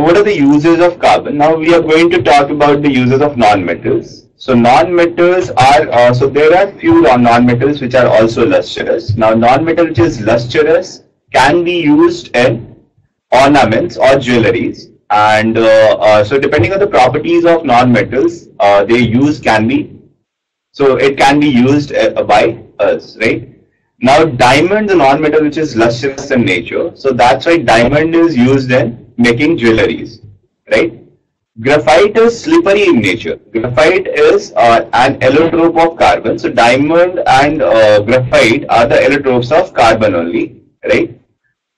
what are the uses of carbon? Now we are going to talk about the uses of non-metals. So non-metals are, uh, so there are few non-metals which are also lustrous. Now non-metal which is lustrous can be used in ornaments or jewelries. And uh, uh, so depending on the properties of non-metals, uh, their use can be, so it can be used uh, by us, right? Now diamond, the non-metal which is lustrous in nature. So that's why diamond is used in making jewelries, right? Graphite is slippery in nature. Graphite is uh, an allotrope of carbon. So diamond and uh, graphite are the allotropes of carbon only, right?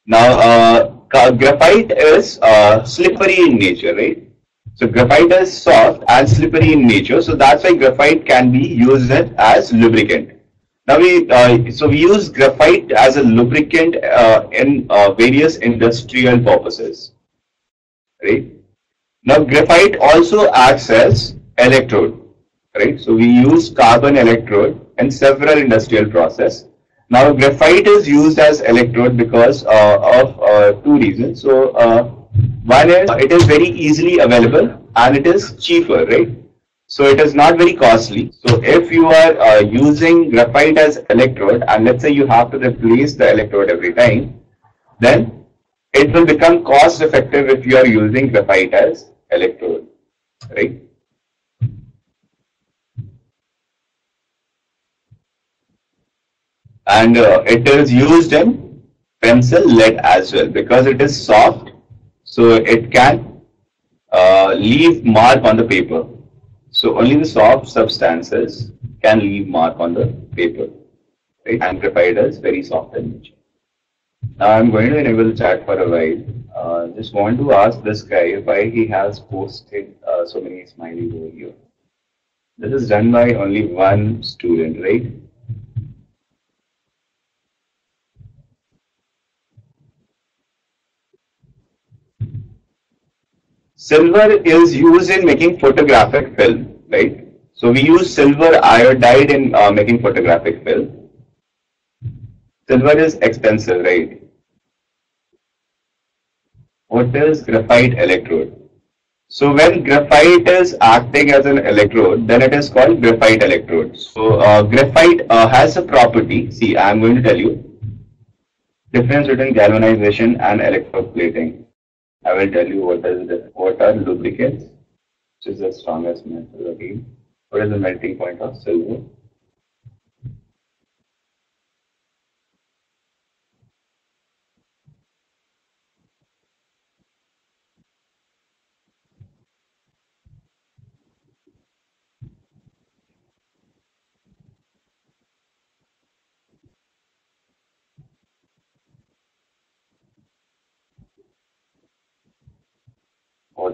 Now, uh, graphite is uh, slippery in nature, right? So graphite is soft and slippery in nature. So that's why graphite can be used as lubricant. Now we uh, so we use graphite as a lubricant uh, in various industrial purposes right? Now graphite also acts as electrode, right? So we use carbon electrode in several industrial process. Now graphite is used as electrode because uh, of uh, two reasons. So uh, one is it is very easily available and it is cheaper, right? So it is not very costly. So if you are uh, using graphite as electrode and let's say you have to replace the electrode every time, then it will become cost effective if you are using graphite as electrode, right? And uh, it is used in pencil lead as well because it is soft, so it can uh, leave mark on the paper. So only the soft substances can leave mark on the paper. Right? And graphite is very soft in nature. I'm going to enable the chat for a while. Uh, just want to ask this guy why he has posted uh, so many smileys over here. This is done by only one student, right? Silver is used in making photographic film, right? So we use silver iodide in uh, making photographic film. Silver is expensive, right? What is graphite electrode? So when graphite is acting as an electrode, then it is called graphite electrode. So uh, graphite uh, has a property. See, I am going to tell you difference between galvanization and electroplating. I will tell you what is the, what are lubricants, which is the strongest metal again. What is the melting point of silver?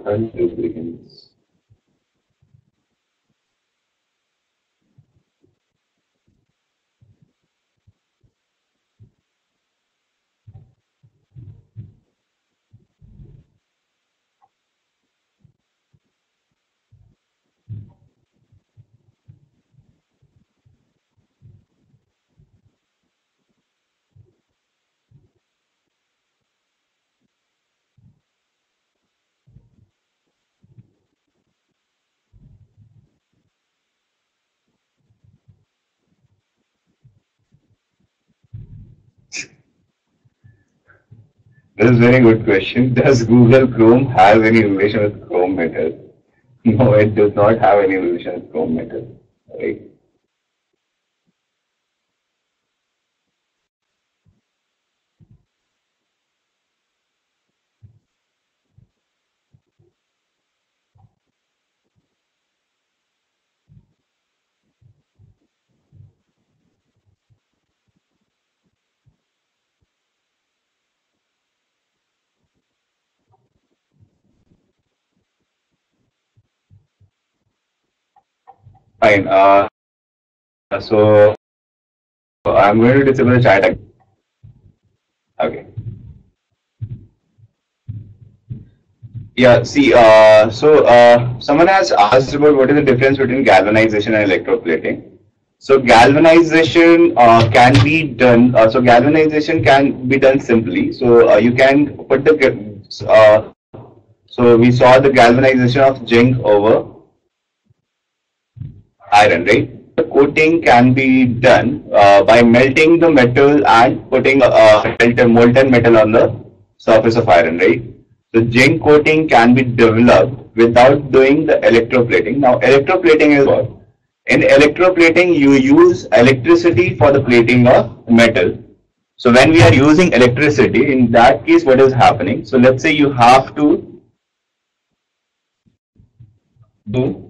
What are lubricants? This is a very good question. Does Google Chrome have any relation with Chrome metal? No, it does not have any relation with Chrome metal. Right? Fine. Uh, so I'm going to disable the chat. again. Okay. Yeah, see, uh, so uh, someone has asked about what is the difference between galvanization and electroplating. So galvanization uh, can be done, uh, so galvanization can be done simply. So uh, you can put the, uh, so we saw the galvanization of zinc over iron, right? The coating can be done uh, by melting the metal and putting uh, molten, molten metal on the surface of iron, right? The zinc coating can be developed without doing the electroplating. Now electroplating is what? In electroplating, you use electricity for the plating of metal. So when we are using electricity, in that case, what is happening? So let's say you have to do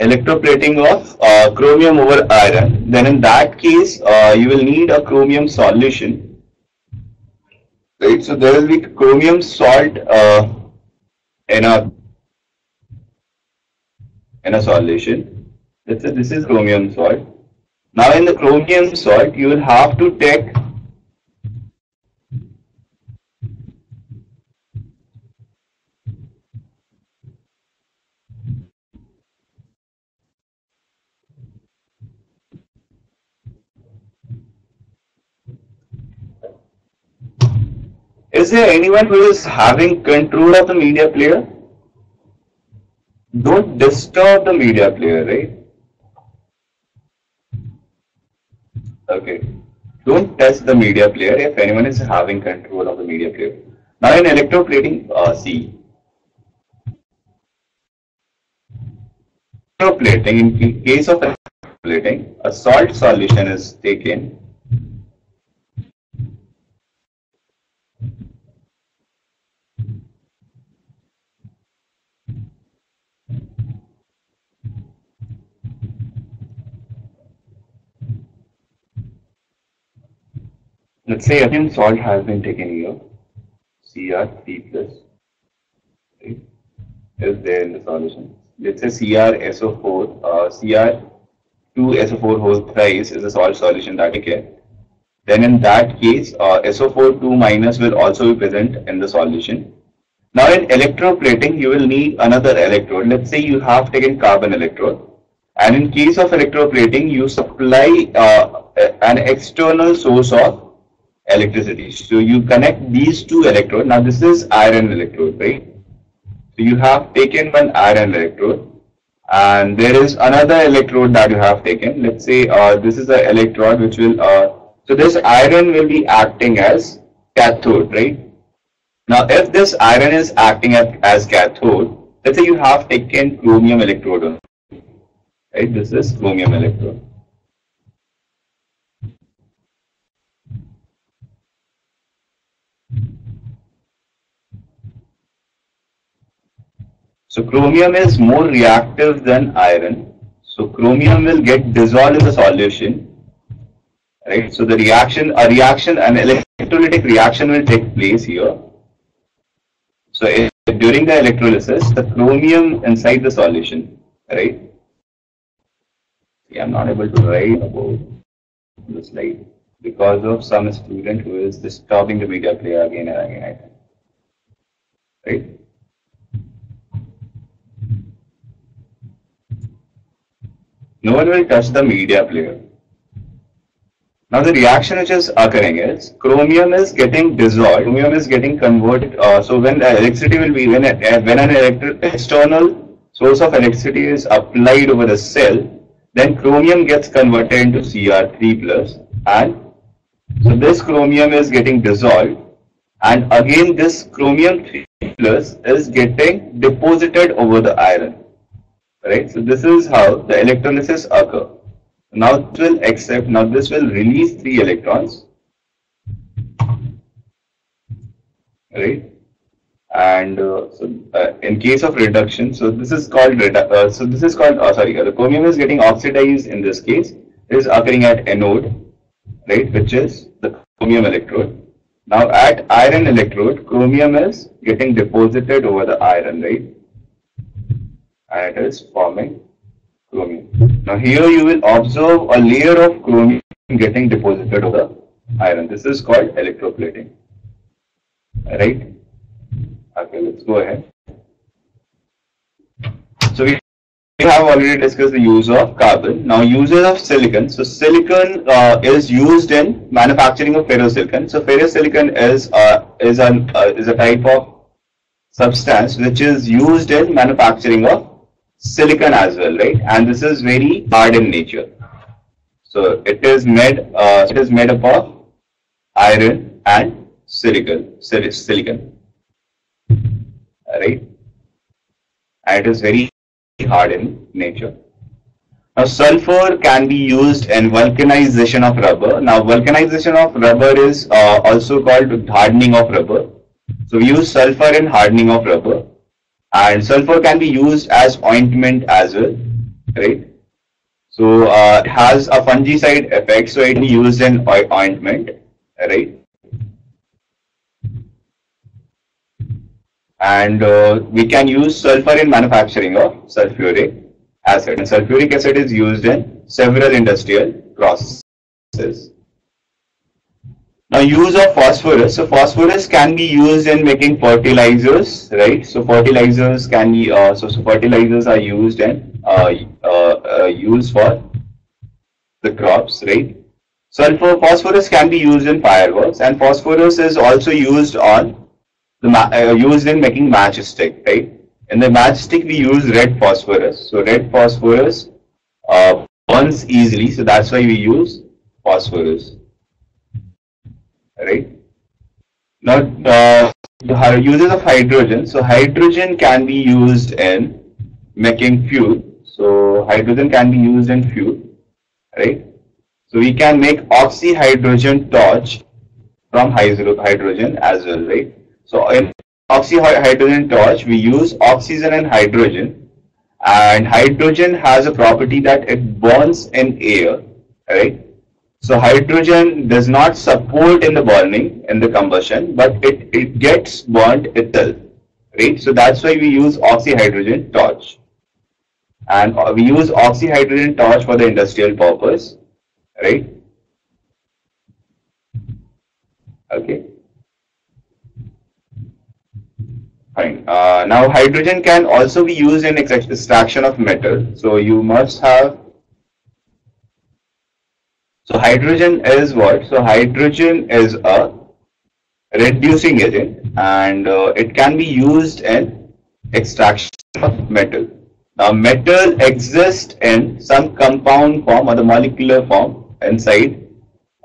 electroplating of uh, chromium over iron, then in that case, uh, you will need a chromium solution. Right, so there will be chromium salt uh, in a in a solution. Let's say this is chromium salt. Now in the chromium salt, you will have to take Is there anyone who is having control of the media player? Don't disturb the media player, right? Okay. Don't touch the media player if anyone is having control of the media player. Now in electroplating, uh, see. Electroplating, in case of electroplating, a salt solution is taken Let's say again salt has been taken here, Cr3 plus, right, is there in the solution. Let's say CrSO4, uh, Cr2SO4 whole thrice is a salt solution that we get. Then in that case, uh, SO4 2 minus will also be present in the solution. Now in electroplating, you will need another electrode. Let's say you have taken carbon electrode. And in case of electroplating, you supply uh, an external source of electricity. So you connect these two electrodes. Now this is iron electrode, right? So you have taken one iron electrode and there is another electrode that you have taken. Let's say uh, this is the electrode which will, uh, so this iron will be acting as cathode, right? Now if this iron is acting as, as cathode, let's say you have taken chromium electrode, right? This is chromium electrode. So chromium is more reactive than iron. So chromium will get dissolved in the solution. right? So the reaction, a reaction, an electrolytic reaction will take place here. So if, during the electrolysis, the chromium inside the solution, right? Yeah, I'm not able to write about the slide because of some student who is disturbing the media player again and again, I think. Right? No one will touch the media player. Now the reaction which is occurring is chromium is getting dissolved, chromium is getting converted. Uh, so when electricity will be when a, when an external source of electricity is applied over the cell, then chromium gets converted into Cr3 plus, and so this chromium is getting dissolved, and again this chromium 3 plus is getting deposited over the iron. Right. So this is how the electrolysis occur. Now it will accept, now this will release three electrons, right? And uh, so uh, in case of reduction, so this is called, uh, so this is called, uh, sorry, the chromium is getting oxidized in this case, it is occurring at anode, right, which is the chromium electrode. Now at iron electrode, chromium is getting deposited over the iron, right? And is forming chromium. Now here you will observe a layer of chromium getting deposited over the iron. This is called electroplating. Right? Okay, let's go ahead. So we have already discussed the use of carbon. Now uses of silicon. So silicon uh, is used in manufacturing of ferrosilicon. So ferrosilicon is uh, is an uh, is a type of substance which is used in manufacturing of silicon as well, right? And this is very hard in nature. So it is made uh, it is made up of iron and silicon, silicon, right? And it is very hard in nature. Now sulfur can be used in vulcanization of rubber. Now vulcanization of rubber is uh, also called hardening of rubber. So we use sulfur in hardening of rubber and sulfur can be used as ointment as well right? So uh, it has a fungicide effect so it can be used in ointment right? And uh, we can use sulfur in manufacturing of sulfuric acid. And sulfuric acid is used in several industrial processes now use of phosphorus. So phosphorus can be used in making fertilizers, right? So fertilizers can be, uh, so, so fertilizers are used and uh, uh, uh, used for the crops, right? Sulfur, phosphorus can be used in fireworks and phosphorus is also used on the uh, used in making matchstick, right? In the matchstick we use red phosphorus. So red phosphorus uh, burns easily, so that's why we use phosphorus right? Now, uh, the uses of hydrogen. So hydrogen can be used in making fuel. So hydrogen can be used in fuel, right? So we can make oxyhydrogen torch from hydrogen as well, right? So in oxyhydrogen torch, we use oxygen and hydrogen. And hydrogen has a property that it burns in air, right? So hydrogen does not support in the burning, in the combustion, but it, it gets burnt itself, right? So that's why we use oxyhydrogen torch. And we use oxyhydrogen torch for the industrial purpose, right? Okay. Fine. Uh, now hydrogen can also be used in extraction of metal. So you must have so hydrogen is what? So hydrogen is a reducing agent and uh, it can be used in extraction of metal. Now metal exists in some compound form or the molecular form inside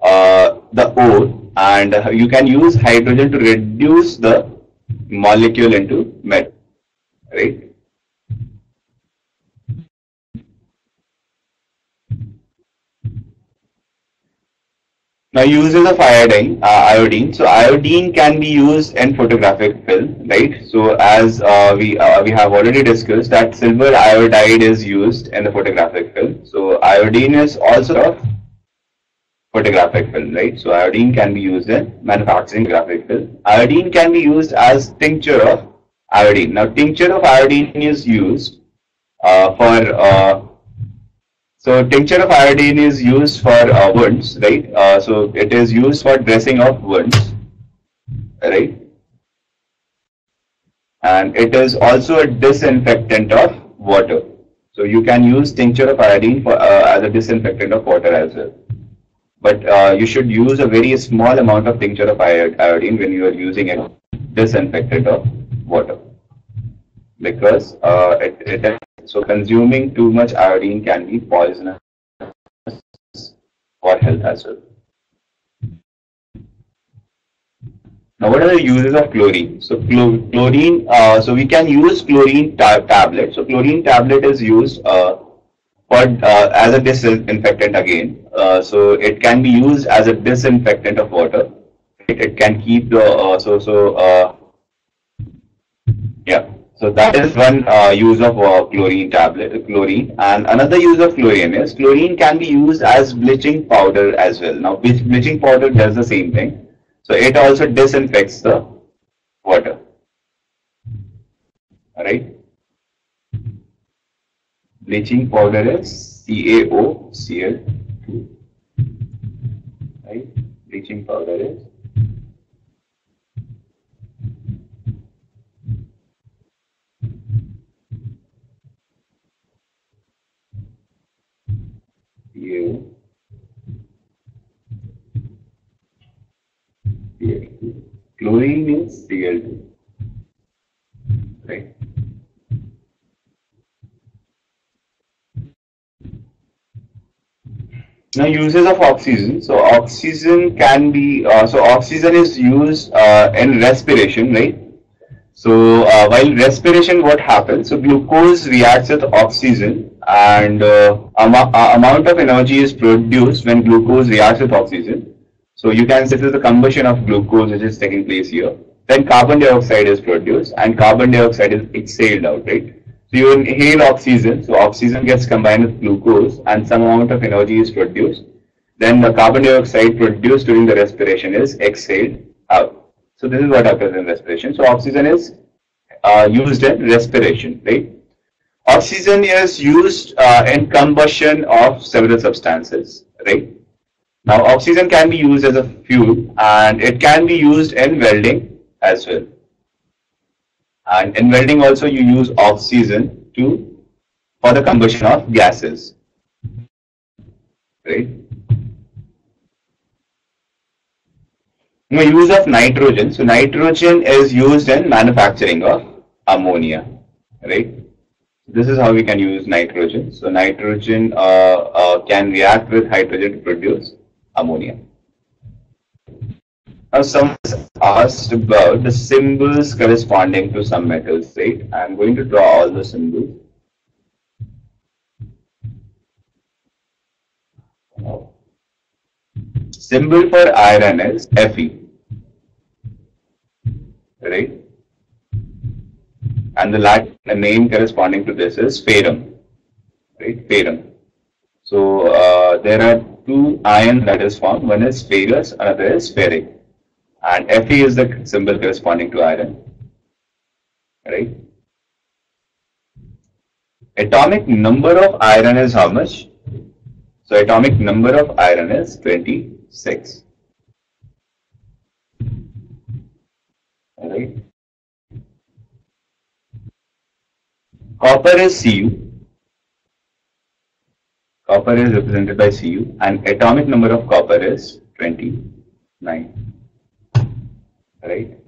uh, the ore and you can use hydrogen to reduce the molecule into metal, right? Now uses of iodine, uh, iodine. So iodine can be used in photographic film, right? So as uh, we uh, we have already discussed that silver iodide is used in the photographic film. So iodine is also of photographic film, right? So iodine can be used in manufacturing graphic film. Iodine can be used as tincture of iodine. Now tincture of iodine is used uh, for uh, so tincture of iodine is used for uh, wounds, right? Uh, so it is used for dressing of wounds, right? And it is also a disinfectant of water. So you can use tincture of iodine for uh, as a disinfectant of water as well. But uh, you should use a very small amount of tincture of iodine when you are using a disinfectant of water because uh, it, it so consuming too much iodine can be poisonous for health as well. Now, what are the uses of chlorine? So, chlorine, uh, so we can use chlorine ta tablet. So, chlorine tablet is used uh, for uh, as a disinfectant again. Uh, so, it can be used as a disinfectant of water. It, it can keep the uh, so so uh, yeah. So that is one uh, use of uh, chlorine tablet, chlorine. And another use of chlorine is chlorine can be used as bleaching powder as well. Now bleaching powder does the same thing. So it also disinfects the water. Alright. Bleaching powder is CaOCl2. Right. Bleaching powder is you Cl2. Chlorine means Cl2. Right? Now uses of oxygen. So oxygen can be, uh, so oxygen is used uh, in respiration, right? So uh, while respiration, what happens? So glucose reacts with oxygen and uh, uh, amount of energy is produced when glucose reacts with oxygen. So you can see this is the combustion of glucose which is taking place here. Then carbon dioxide is produced and carbon dioxide is exhaled out, right? So you inhale oxygen, so oxygen gets combined with glucose and some amount of energy is produced. Then the carbon dioxide produced during the respiration is exhaled out. So this is what happens in respiration. So oxygen is uh, used in respiration, right? Oxygen is used uh, in combustion of several substances, right? Now, oxygen can be used as a fuel and it can be used in welding as well. And in welding also you use oxygen to for the combustion of gases, right? Now, use of nitrogen. So, nitrogen is used in manufacturing of ammonia, right? This is how we can use nitrogen. So nitrogen uh, uh, can react with hydrogen to produce ammonia. Now someone asked about the symbols corresponding to some metals, right? I'm going to draw all the symbols. Symbol for iron is Fe, right? And the Latin name corresponding to this is ferrum, right? Ferrum. So uh, there are two ions that is formed. One is ferrous, another is ferric, and Fe is the symbol corresponding to iron, right? Atomic number of iron is how much? So atomic number of iron is 26. Alright. Copper is Cu. Copper is represented by Cu and atomic number of copper is 29. Right?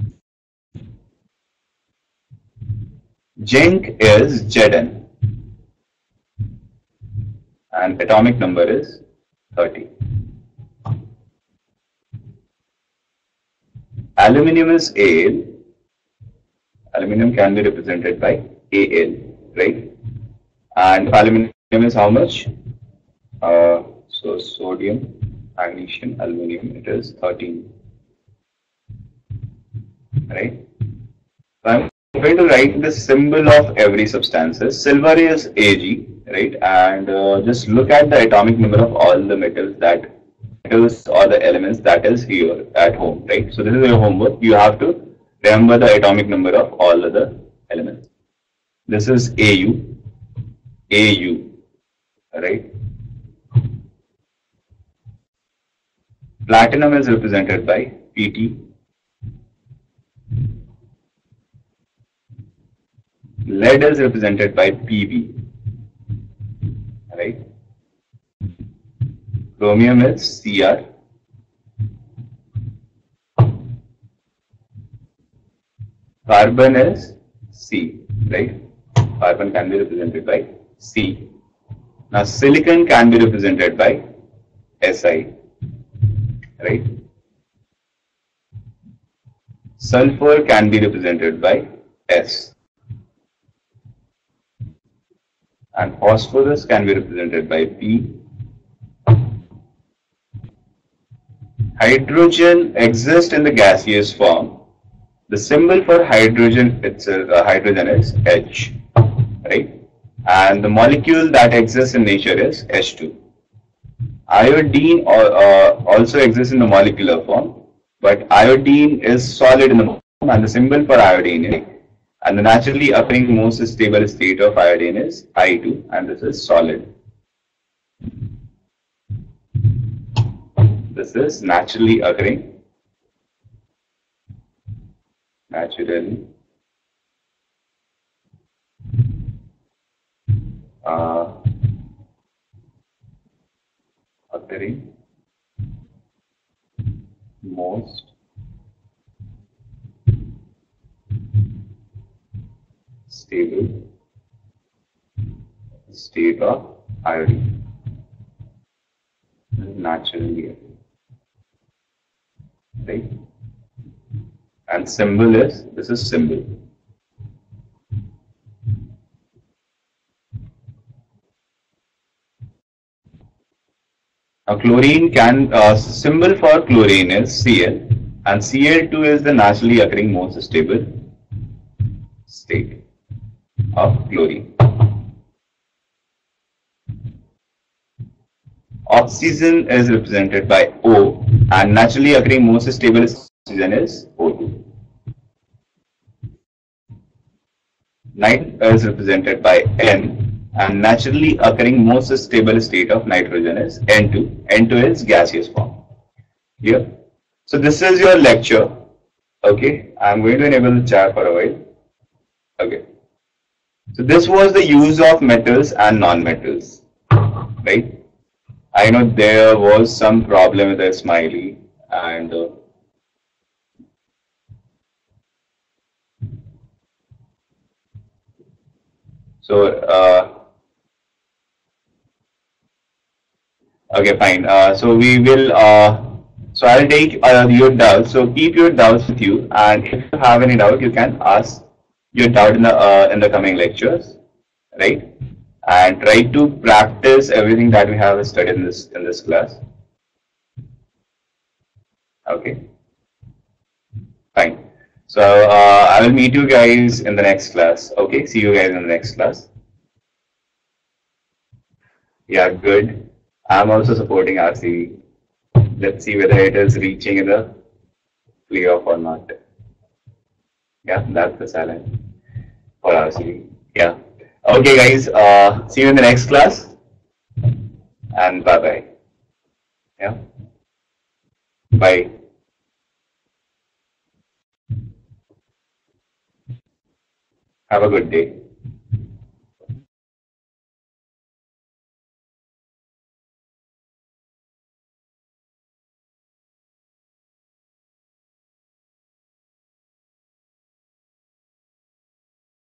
Zinc is Zn and atomic number is 30. Aluminium is Al. Aluminium can be represented by Al right? And aluminum is how much? Uh, so sodium, magnesium, aluminum, it is 13, right? So I'm going to write the symbol of every substance. Silver is Ag, right? And uh, just look at the atomic number of all the metals that metals or the elements that is here at home, right? So this is your homework. You have to remember the atomic number of all other elements. This is AU, AU, right? Platinum is represented by PT. Lead is represented by PB, right? Chromium is CR. Carbon is C, right? Carbon can be represented by C. Now silicon can be represented by Si, right? Sulfur can be represented by S. And phosphorus can be represented by P. Hydrogen exists in the gaseous form. The symbol for hydrogen itself, uh, hydrogen is H, right? And the molecule that exists in nature is H2. Iodine uh, also exists in the molecular form, but iodine is solid in the form and the symbol for iodine is and the naturally occurring most stable state of iodine is I2 and this is solid. This is naturally occurring, naturally Uh, occurring most? Stable. State of iodine naturally right? And symbol is this is symbol now chlorine can uh, symbol for chlorine is Cl and Cl2 is the naturally occurring most stable state of chlorine. Oxygen is represented by O and naturally occurring most stable oxygen is O2. Night is represented by N and naturally occurring most stable state of nitrogen is N2. N2 is gaseous form. Here. So this is your lecture. Okay. I'm going to enable the chat for a while. Okay. So this was the use of metals and non-metals, right? I know there was some problem with the smiley and uh, so uh, okay fine uh, so we will uh, so I'll take uh, your doubts so keep your doubts with you and if you have any doubt you can ask your doubt in the uh, in the coming lectures, right? And try to practice everything that we have studied in this in this class. Okay, fine. So uh, I will meet you guys in the next class. Okay, see you guys in the next class. Yeah, good. I'm also supporting RCB. Let's see whether it is reaching the playoff or not. Yeah, that's the challenge for RCB. Yeah. Okay, guys. Uh, see you in the next class. And bye bye. Yeah. Bye. Have a good day.